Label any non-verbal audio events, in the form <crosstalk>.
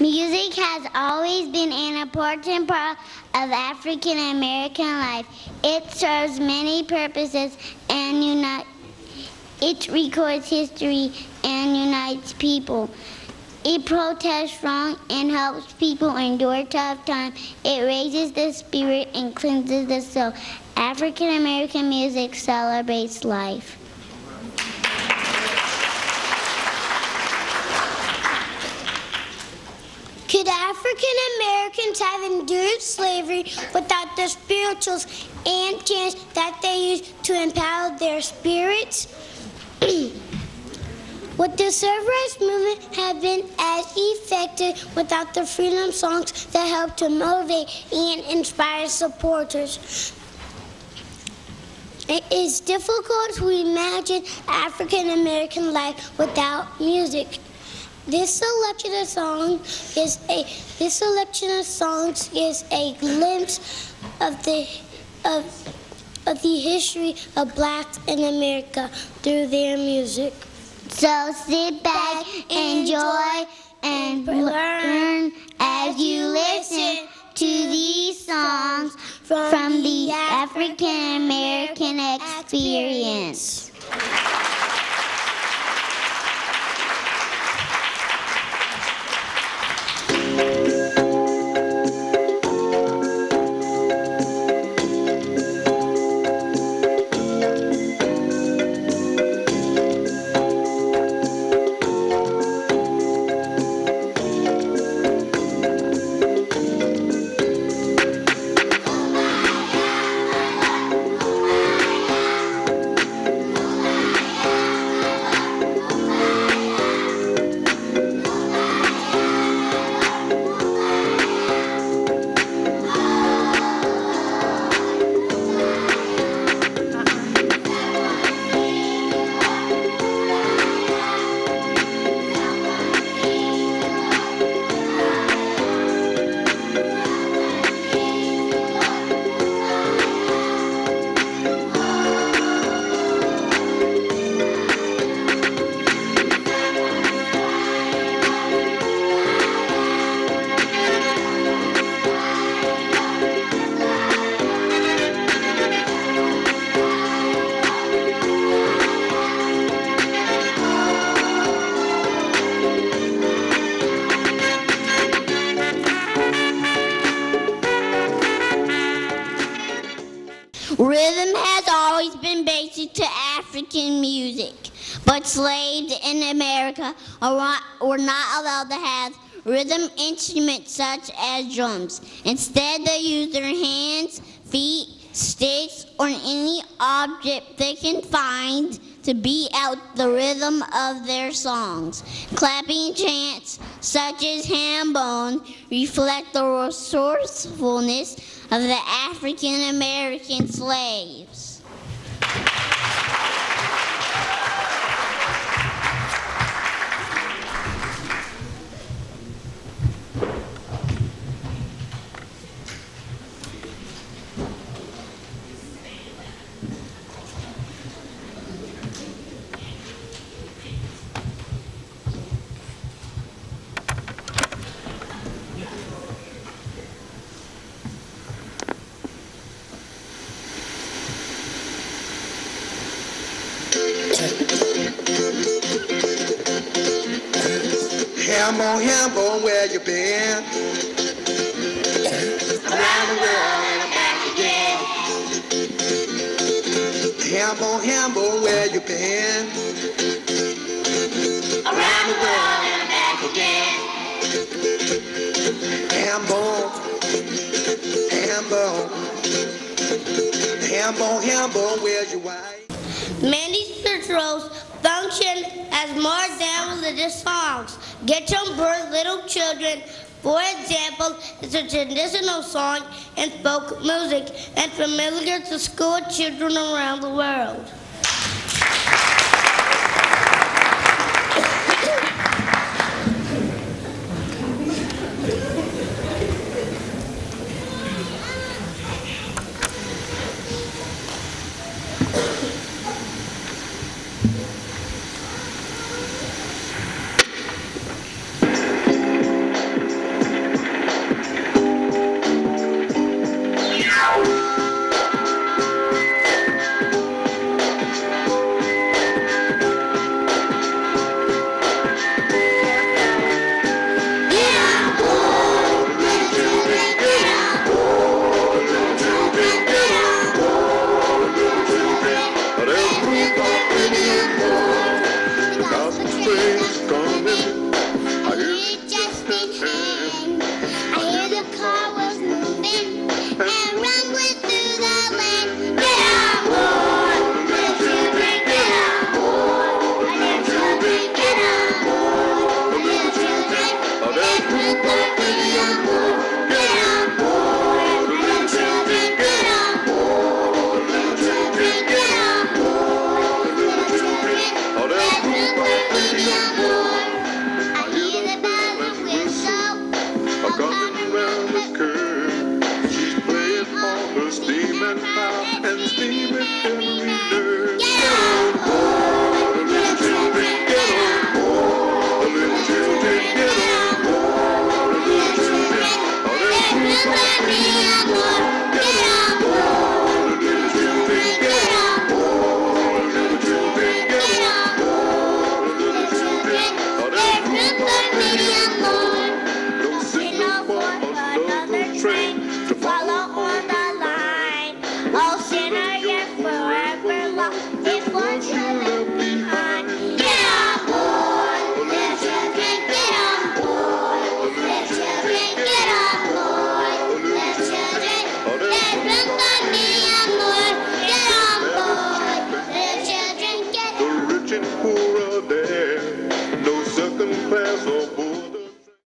Music has always been an important part of African American life. It serves many purposes and unite. It records history and unites people. It protests wrong and helps people endure tough times. It raises the spirit and cleanses the soul. African American music celebrates life. African Americans have endured slavery without the spirituals and chants that they use to empower their spirits? <clears throat> Would the civil rights movement have been as effective without the freedom songs that help to motivate and inspire supporters? It is difficult to imagine African American life without music. This selection of songs is a this selection of songs is a glimpse of the of of the history of blacks in America through their music. So sit back, enjoy, and learn as you listen to these songs from the African American experience. Rhythm has always been basic to African music, but slaves in America were not allowed to have rhythm instruments such as drums. Instead, they used their hands, feet, sticks, or any object they can find to beat out the rhythm of their songs. Clapping chants, such as ham bone, reflect the resourcefulness of the African American slaves. Hambone, ham on, where you been? Around the world and back again. Hambone, ham on, where you been? Around the world and back again. Hambone, ham on, hambone, ham Many spirituals function as more than religious songs. Get Your birth, little children, for example, is a traditional song and folk music and familiar to school children around the world.